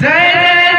Dennis!